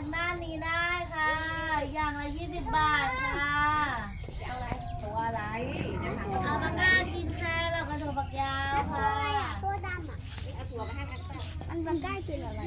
างด้านนี้ได้ค่ะ อย่างละยี่สิบบาทค่ะตัวอะไรเดี๋ยวหาเอาปากกากินแค่เรากระถั่วฝักยาวค่ะ ตัวดำอะเอาตัวมาให้กันมันมันใกล้กินอะไร